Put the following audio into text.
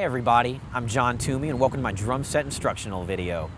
Hey everybody, I'm John Toomey and welcome to my drum set instructional video.